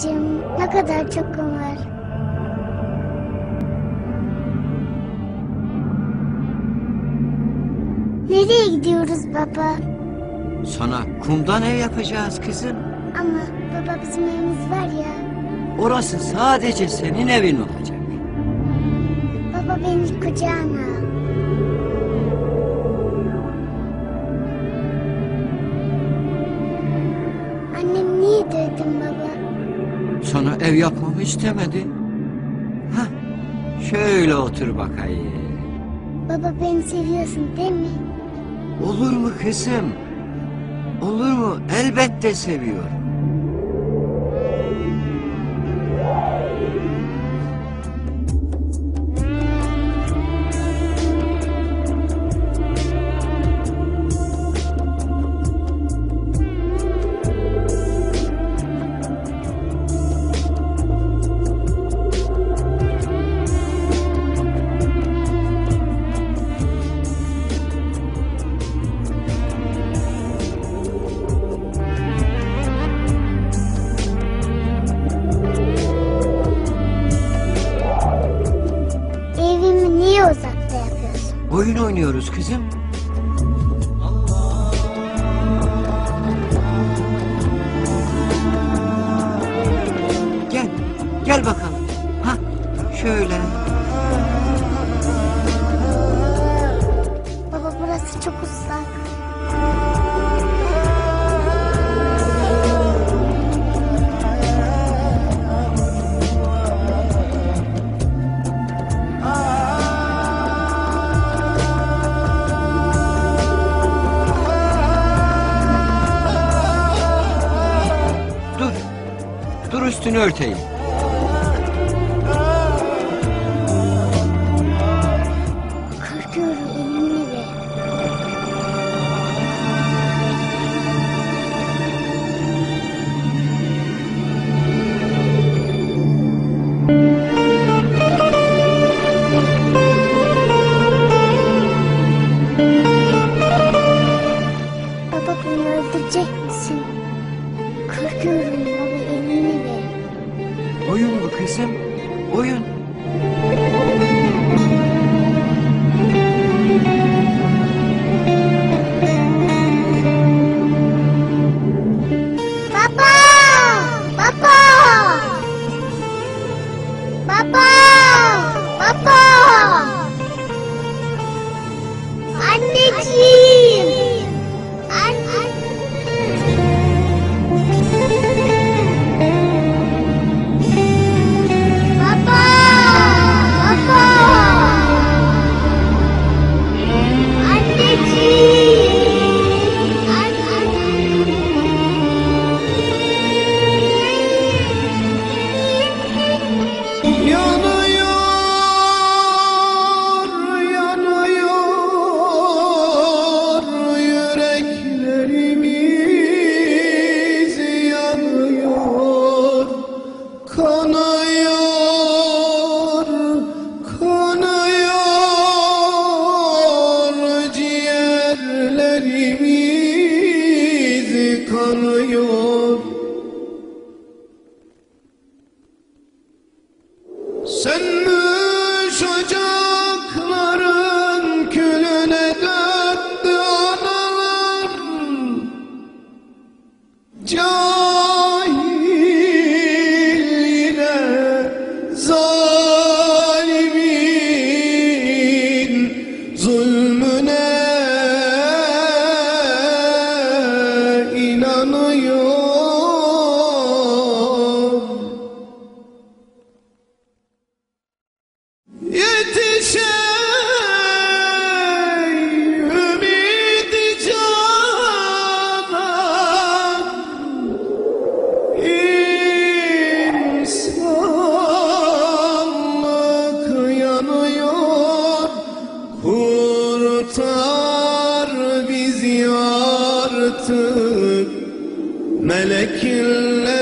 Babacığım ne kadar çok kum var. Nereye gidiyoruz baba? Sana kumdan ev yapacağız kızım. Ama baba bizim evimiz var ya. Orası sadece senin evin olacak. Baba beni kucağına al. Ev yapmamı istemedi. Hah, şöyle otur bakayım. Baba beni seviyorsun değil mi? Olur mu kızım? Olur mu? Elbette seviyorum. Niye uzakta yapıyorsun? Oyun oynuyoruz kızım. Gel, gel bakalım. Ha, şöyle. Baba burası çok ıslak. Üstünü örteyim. Korkuyorum elimi ver. Baba beni öldürecek misin? Korkuyorum. Oyun bu kızım, oyun. Oh. Artık Melekler